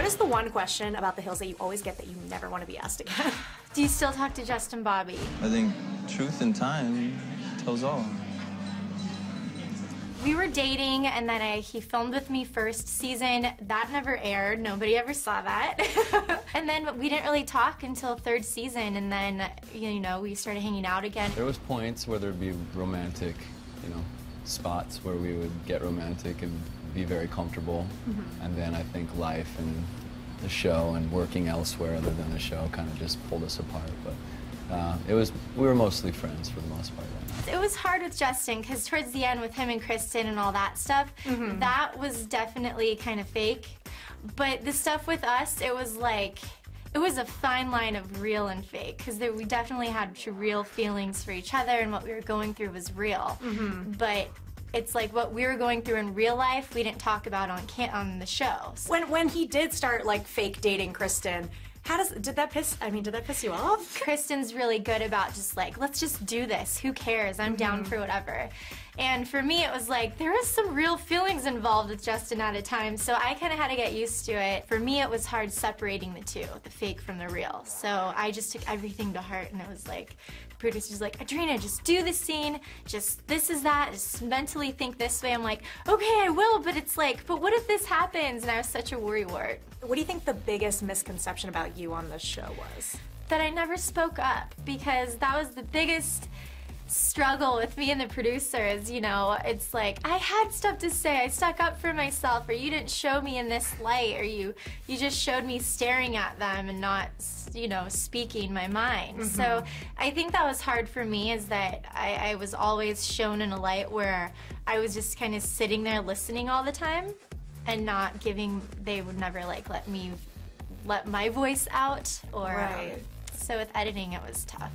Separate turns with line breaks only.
is the one question about the hills that you always get that you never want to be asked again?
Do you still talk to Justin Bobby?
I think truth and time tells all.
We were dating, and then I, he filmed with me first season. That never aired. Nobody ever saw that. and then we didn't really talk until third season, and then you know we started hanging out again.
There was points where there'd be romantic, you know, spots where we would get romantic and be very comfortable. And then I think life and the show and working elsewhere other than the show kind of just pulled us apart. But uh, it was we were mostly friends for the most part.
It was hard with Justin because towards the end with him and Kristin and all that stuff, that was definitely kind of fake. But the stuff with us, it was like, it was a fine line of real and fake because we definitely had real feelings for each other and what we were going through was real. Mm-hmm. But it's like what we were going through in real life, we didn't talk about on can- on the show. So
when when he did start like fake dating Kristin, how does did that piss? I mean, did that piss you off?
Kristin's really good about just like, let's just do this. Who cares? I'm down mm-hmm. for whatever. And for me, it was like, there was some real feelings involved with Justin at a time, so I kind of had to get used to it. For me, it was hard separating the two, the fake from the real. So I just took everything to heart, and it was like, the producer's like, Audrina, just do the scene, just this is that, just mentally think this way. I'm like, okay, I will, but it's like, but what if this happens? And I was such a worrywart.
What do you think the biggest misconception about you on this show was?
that I never spoke up because that was the biggest struggle with me and the producers. You know, it's like I had stuff to say. I stuck up for myself, or you didn't show me in this light, or you you just showed me staring at them and not, you know, speaking my mind. So mm-hmm. I think that was hard for me. Is that I, I was always shown in a light where I was just kind of sitting there listening all the time and not giving. They would never like let me let my voice out or.
Um, right.
So with editing, it was tough.